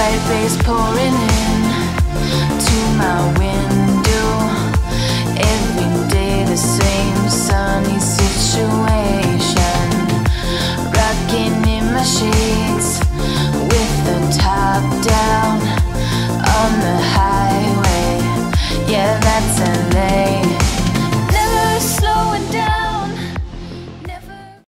light rays pouring in to my window. Every day the same sunny situation. Rocking in my sheets with the top down on the highway. Yeah, that's LA.